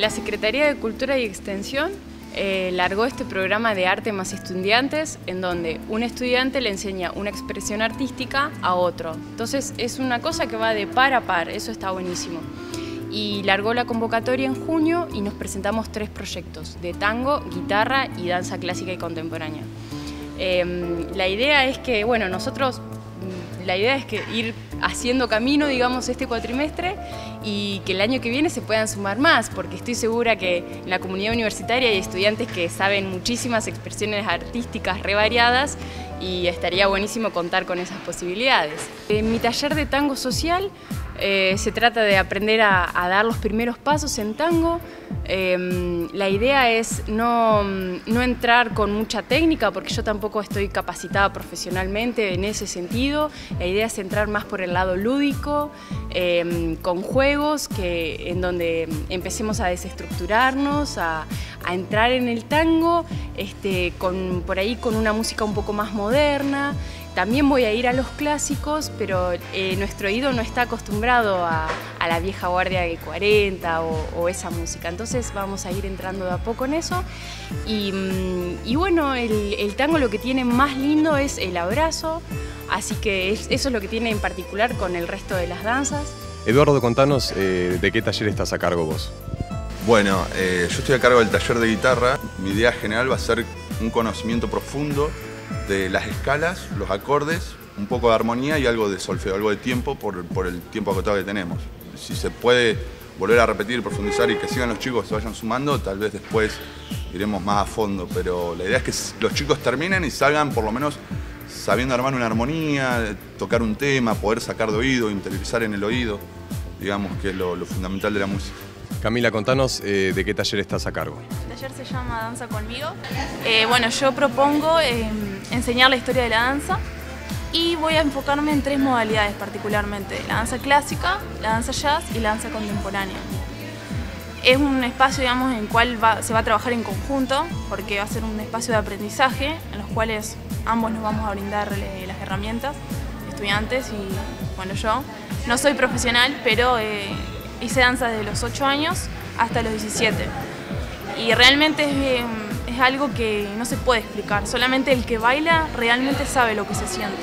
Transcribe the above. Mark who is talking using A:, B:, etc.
A: La Secretaría de Cultura y Extensión eh, largó este programa de arte más estudiantes en donde un estudiante le enseña una expresión artística a otro. Entonces es una cosa que va de par a par, eso está buenísimo. Y largó la convocatoria en junio y nos presentamos tres proyectos de tango, guitarra y danza clásica y contemporánea. Em, la idea es que, bueno, nosotros la idea es que ir haciendo camino, digamos, este cuatrimestre y que el año que viene se puedan sumar más, porque estoy segura que en la comunidad universitaria hay estudiantes que saben muchísimas expresiones artísticas re variadas y estaría buenísimo contar con esas posibilidades. En mi taller de tango social eh, se trata de aprender a, dar los primeros pasos en tango. Em, la idea es no, no, entrar con mucha técnica, porque yo tampoco estoy capacitada profesionalmente en ese sentido. La idea es entrar más por el lado lúdico, em, con juegos que, en donde empecemos a desestructurarnos, a, a entrar en el tango, este, con, por ahí con una música un poco más moderna. También voy a ir a los clásicos, pero eh, nuestro oído no está acostumbrado a, la vieja guardia de 40 o, esa música. Entonces vamos a ir entrando de a poco en eso. Y, mm, bueno, el, tango lo que tiene más lindo es el abrazo, así que eso es lo que tiene en particular con el resto de las danzas.
B: Eduardo, contanos eh, de qué taller estás a cargo vos.
C: Bueno, eh, yo estoy a cargo del taller de guitarra. Mi idea general va a ser un conocimiento profundo de las escalas, los acordes, un poco de armonía y algo de solfeo, algo de tiempo por, por el tiempo acotado que tenemos. Si se puede volver a repetir, profundizar y que sigan los chicos, se vayan sumando, tal vez después iremos más a fondo, pero la idea es que los chicos terminen y salgan por lo menos sabiendo armar una armonía, tocar un tema, poder sacar de oído, interiorizar en el oído, digamos que es lo fundamental de la música.
B: Camila, contanos eh, de qué taller estás a cargo.
D: El taller se llama Danza conmigo. Eh, bueno, yo propongo em, enseñar la historia de la danza y voy a enfocarme en tres modalidades particularmente, la danza clásica, la danza jazz y la danza contemporánea. Es un espacio digamos, en el cual se va a trabajar en conjunto porque va a ser un espacio de aprendizaje en los cuales ambos nos vamos a brindar las herramientas, estudiantes y bueno yo. No soy profesional, pero eh, hice danza desde los 8 años hasta los 17. Y realmente es, es algo que no se puede explicar, solamente el que baila realmente sabe lo que se siente.